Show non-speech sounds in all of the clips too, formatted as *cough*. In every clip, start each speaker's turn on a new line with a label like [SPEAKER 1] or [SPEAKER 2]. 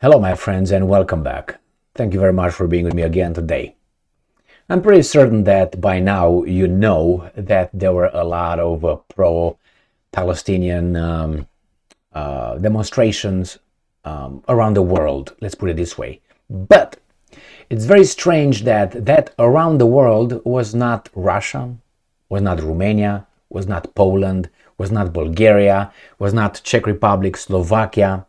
[SPEAKER 1] Hello, my friends, and welcome back. Thank you very much for being with me again today. I'm pretty certain that by now you know that there were a lot of uh, pro Palestinian um, uh, demonstrations um, around the world, let's put it this way. But it's very strange that that around the world was not Russia, was not Romania, was not Poland, was not Bulgaria, was not Czech Republic, Slovakia,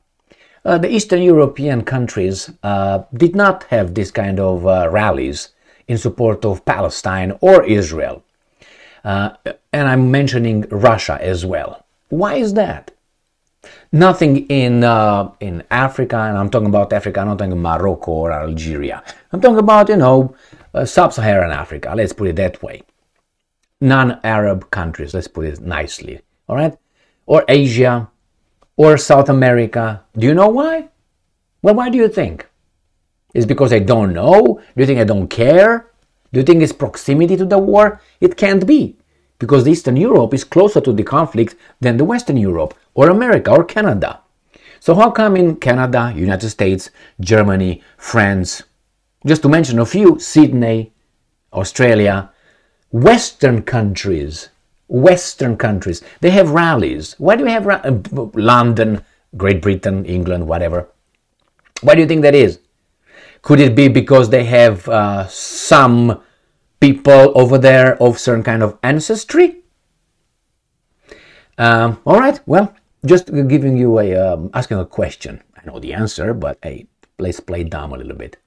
[SPEAKER 1] uh, the Eastern European countries uh, did not have this kind of uh, rallies in support of Palestine or Israel. Uh, and I'm mentioning Russia as well. Why is that? Nothing in uh, in Africa, and I'm talking about Africa, I'm not talking Morocco or Algeria. I'm talking about, you know, uh, sub-Saharan Africa, let's put it that way. Non-Arab countries, let's put it nicely, all right? Or Asia, or South America. Do you know why? Well, why do you think? Is because I don't know? Do you think I don't care? Do you think it's proximity to the war? It can't be, because Eastern Europe is closer to the conflict than the Western Europe, or America, or Canada. So how come in Canada, United States, Germany, France, just to mention a few, Sydney, Australia, Western countries Western countries, they have rallies. Why do we have ra- uh, London, Great Britain, England, whatever? Why do you think that is? Could it be because they have uh, some people over there of certain kind of ancestry? Um, all right, well, just giving you a um, asking a question. I know the answer, but hey, let's play dumb a little bit.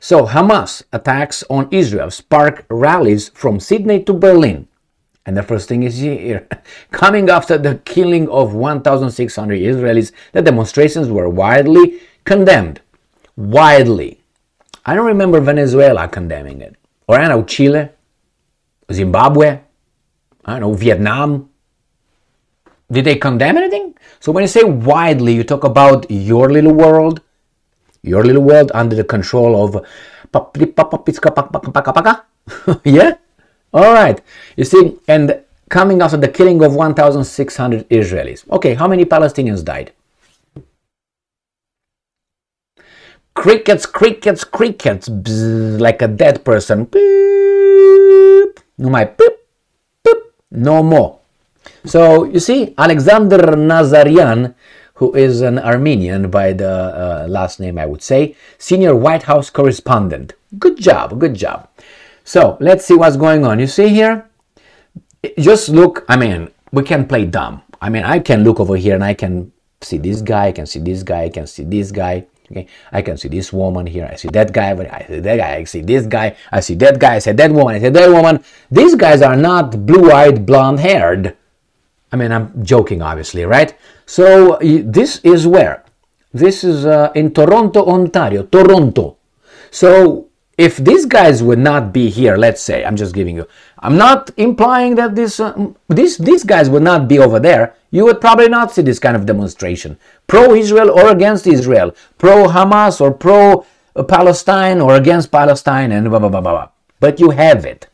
[SPEAKER 1] So Hamas attacks on Israel spark rallies from Sydney to Berlin. And the first thing is here. Coming after the killing of 1,600 Israelis, the demonstrations were widely condemned. Widely. I don't remember Venezuela condemning it. Or I know Chile, Zimbabwe, I don't know, Vietnam. Did they condemn anything? So when you say widely, you talk about your little world, your little world under the control of yeah? All right. You see, and coming after the killing of 1,600 Israelis. Okay, how many Palestinians died? Crickets, crickets, crickets, bzz, like a dead person. Beep. No, my beep, beep, no more. So you see, Alexander Nazaryan, who is an Armenian by the uh, last name, I would say, senior White House correspondent. Good job, good job. So let's see what's going on. You see here? Just look, I mean, we can play dumb. I mean, I can look over here and I can see this guy, I can see this guy, I can see this guy. Okay, I can see this woman here. I see that guy, I see that guy. I see this guy. I see that guy. I see that woman. I see that woman. These guys are not blue-eyed, blonde-haired. I mean, I'm joking, obviously, right? So this is where? This is uh, in Toronto, Ontario. Toronto. So if these guys would not be here, let's say, I'm just giving you, I'm not implying that this, uh, these, these guys would not be over there, you would probably not see this kind of demonstration. Pro Israel or against Israel, pro Hamas or pro Palestine or against Palestine, and blah, blah, blah, blah. But you have it.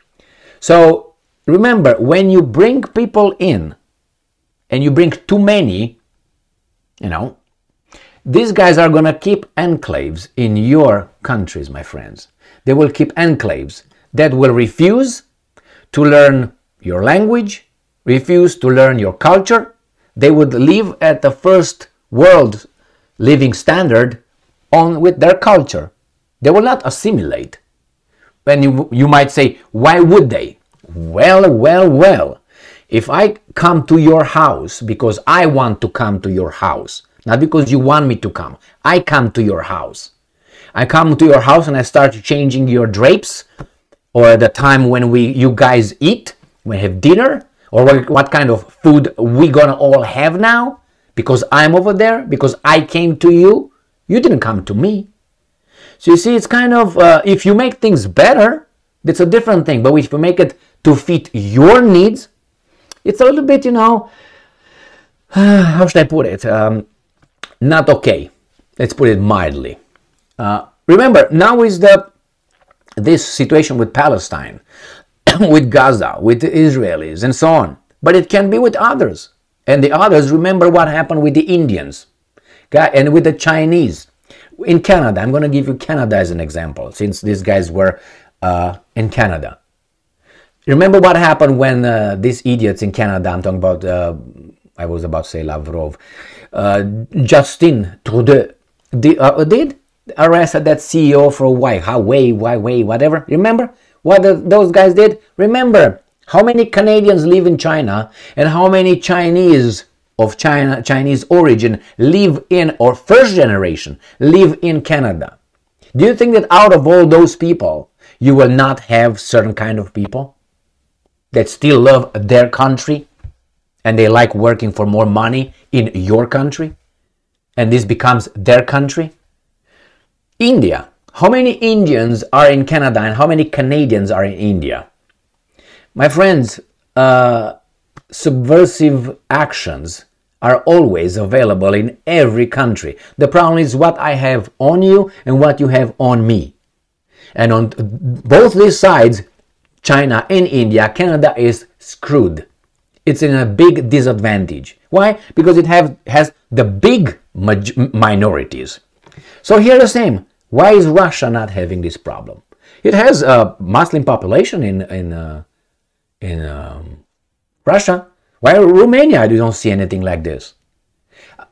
[SPEAKER 1] So remember, when you bring people in and you bring too many, you know, these guys are going to keep enclaves in your countries, my friends. They will keep enclaves that will refuse to learn your language, refuse to learn your culture. They would live at the first world living standard on with their culture. They will not assimilate. And you, you might say, why would they? Well, well, well. If I come to your house because I want to come to your house, not because you want me to come, I come to your house I come to your house and I start changing your drapes, or the time when we you guys eat, we have dinner, or what, what kind of food we gonna all have now, because I'm over there, because I came to you. You didn't come to me. So you see, it's kind of uh, if you make things better, that's a different thing. But if you make it to fit your needs, it's a little bit, you know, *sighs* how should I put it? Um, not okay. Let's put it mildly. Uh, remember, now is the this situation with Palestine, *coughs* with Gaza, with the Israelis, and so on. But it can be with others. And the others, remember what happened with the Indians and with the Chinese. in Canada, I'm going to give you Canada as an example, since these guys were uh, in Canada. Remember what happened when uh, these idiots in Canada, I'm talking about, uh, I was about to say Lavrov, uh, Justin Trudeau, uh, did arrested that CEO for why, how, way, why, way, whatever. Remember what the, those guys did? Remember how many Canadians live in China and how many Chinese of China, Chinese origin live in, or first generation, live in Canada. Do you think that out of all those people, you will not have certain kind of people that still love their country and they like working for more money in your country? And this becomes their country? India. How many Indians are in Canada and how many Canadians are in India? My friends, uh, subversive actions are always available in every country. The problem is what I have on you and what you have on me. And on both these sides, China and India, Canada is screwed. It's in a big disadvantage. Why? Because it have, has the big minorities. So here the same. Why is Russia not having this problem? It has a Muslim population in in uh, in um, Russia. Why Romania? You don't see anything like this.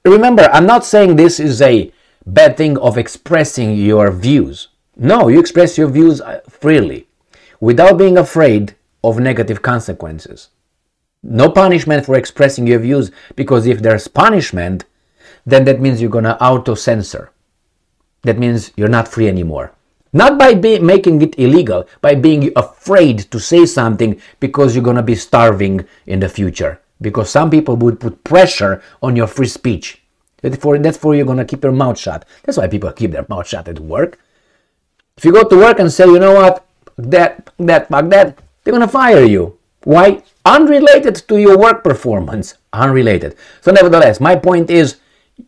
[SPEAKER 1] Remember, I'm not saying this is a bad thing of expressing your views. No, you express your views uh, freely, without being afraid of negative consequences. No punishment for expressing your views, because if there's punishment, then that means you're gonna auto censor. That means you're not free anymore. Not by be- making it illegal, by being afraid to say something because you're going to be starving in the future. Because some people would put pressure on your free speech. Therefore, that's for you're going to keep your mouth shut. That's why people keep their mouth shut at work. If you go to work and say, you know what, that, that, fuck that, they're going to fire you. Why? Unrelated to your work performance. Unrelated. So, nevertheless, my point is,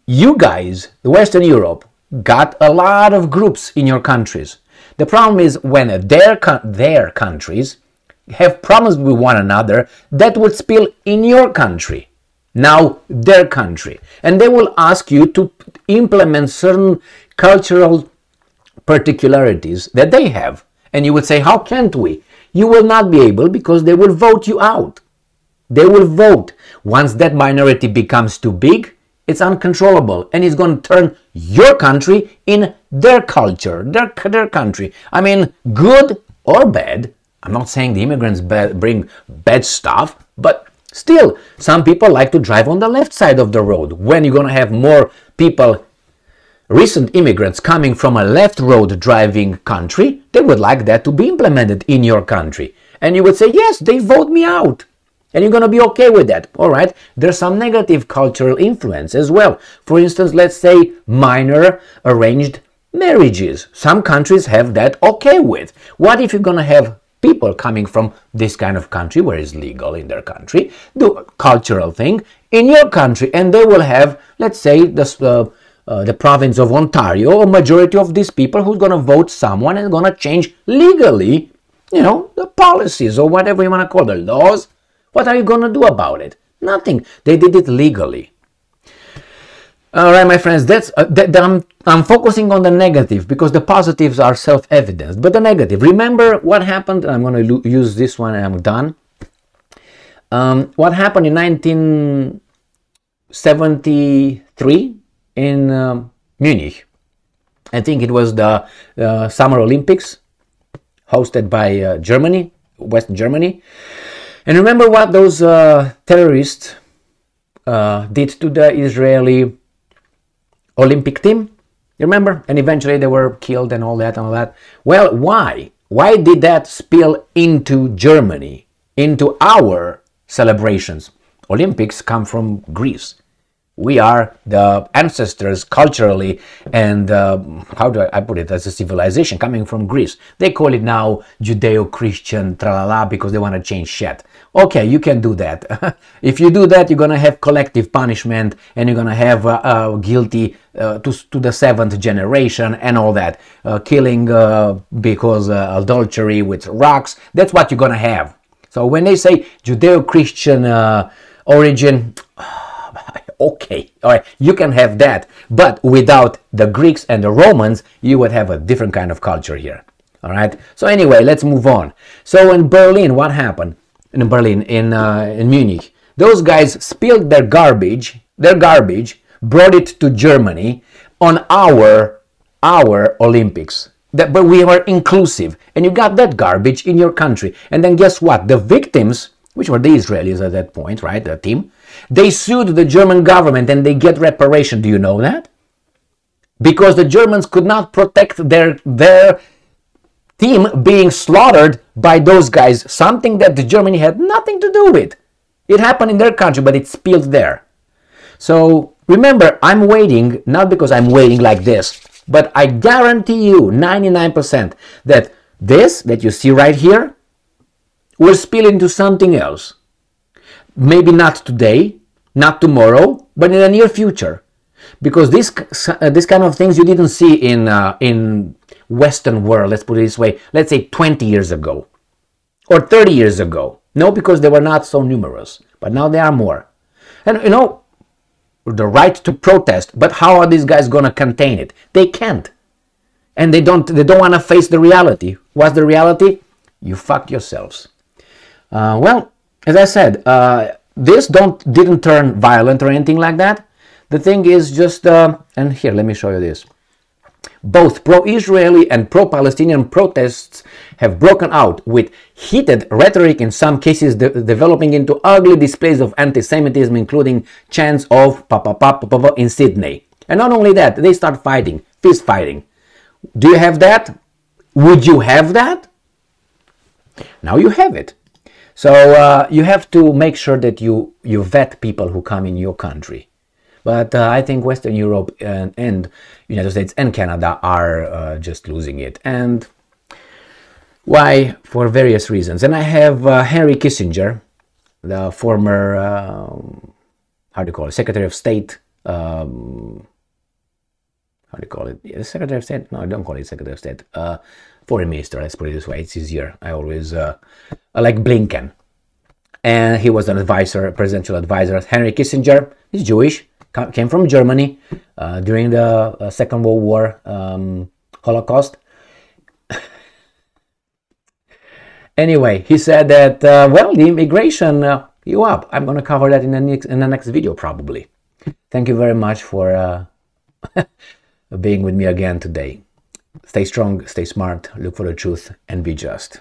[SPEAKER 1] you guys, the Western Europe, got a lot of groups in your countries. The problem is when their, their countries have problems with one another, that would spill in your country. Now, their country. And they will ask you to implement certain cultural particularities that they have. And you would say, How can't we? You will not be able because they will vote you out. They will vote. Once that minority becomes too big, it's uncontrollable and it's going to turn your country in their culture, their, their country. I mean, good or bad. I'm not saying the immigrants bring bad stuff, but still, some people like to drive on the left side of the road. When you're going to have more people, recent immigrants coming from a left road driving country, they would like that to be implemented in your country. And you would say, yes, they vote me out. And you're going to be okay with that. All right. There's some negative cultural influence as well. For instance, let's say minor arranged marriages. Some countries have that okay with. What if you're going to have people coming from this kind of country where it's legal in their country do a cultural thing in your country and they will have, let's say, the, uh, uh, the province of Ontario, a majority of these people who's going to vote someone and going to change legally, you know, the policies or whatever you want to call the laws what are you going to do about it? Nothing. They did it legally. All right, my friends, that's uh, that, that I'm, I'm focusing on the negative because the positives are self-evident. But the negative, remember what happened? I'm going to use this one and I'm done. Um, what happened in 1973 in um, Munich? I think it was the uh, Summer Olympics hosted by uh, Germany, West Germany. And remember what those uh, terrorists uh, did to the Israeli Olympic team? You remember? And eventually they were killed and all that and all that. Well, why? Why did that spill into Germany, into our celebrations? Olympics come from Greece we are the ancestors culturally and uh, how do I, I, put it as a civilization coming from Greece. They call it now Judeo-Christian tralala because they want to change shit. Okay, you can do that. *laughs* if you do that, you're gonna have collective punishment and you're gonna have uh, uh, guilty uh, to, to the seventh generation and all that. Uh, killing uh, because adultery with rocks. That's what you're gonna have. So when they say Judeo-Christian origin, okay, all right, you can have that, but without the Greeks and the Romans, you would have a different kind of culture here. All right. So anyway, let's move on. So in Berlin, what happened? In Berlin, in uh, in Munich, those guys spilled their garbage, their garbage, brought it to Germany on our our Olympics. That, but we were inclusive, and you got that garbage in your country. And then guess what? The victims, which were the Israelis at that point, right? The team, they sued the German government and they get reparation. Do you know that? Because the Germans could not protect their their team being slaughtered by those guys, something that Germany had nothing to do with. It happened in their country, but it spilled there. So remember, I'm waiting, not because I'm waiting like this, but I guarantee you 99% that this that you see right here will spill into something else. Maybe not today, not tomorrow, but in the near future. Because this, uh, this kind of things you didn't see in, uh, in Western world, let's put it this way, let's say 20 years ago or 30 years ago. No, because they were not so numerous, but now they are more. And you know, the right to protest, but how are these guys going to contain it? They can't. And they don't they don't want to face the reality. What's the reality? You fucked yourselves. Uh, well, as I said, uh, this don't didn't turn violent or anything like that. The thing is just, uh, and here, let me show you this. Both pro-Israeli and pro-Palestinian protests have broken out, with heated rhetoric in some cases de- developing into ugly displays of anti-Semitism, including chants of pa pa pa pa pa in Sydney. And not only that, they start fighting, fist fighting. Do you have that? Would you have that? Now you have it. So uh, you have to make sure that you, you vet people who come in your country. But uh, I think Western Europe and, and, United States and Canada are uh, just losing it. And why? For various reasons. And I have uh, Henry Kissinger, the former, um, how do you call it, Secretary of State. Um, how do you call it? Yeah, Secretary of State? No, I don't call it Secretary of State. Foreign Minister, let's put it this way. It's easier. I always uh, I like Blinken. And he was an advisor, presidential advisor. Henry Kissinger, he's Jewish came from Germany uh, during the uh, Second World War, um, Holocaust. *laughs* anyway, he said that, uh, well, the immigration, uh, you up. I'm going to cover that in the, next, in the next video, probably. Thank you very much for uh, *laughs* being with me again today. Stay strong, stay smart, look for the truth, and be just.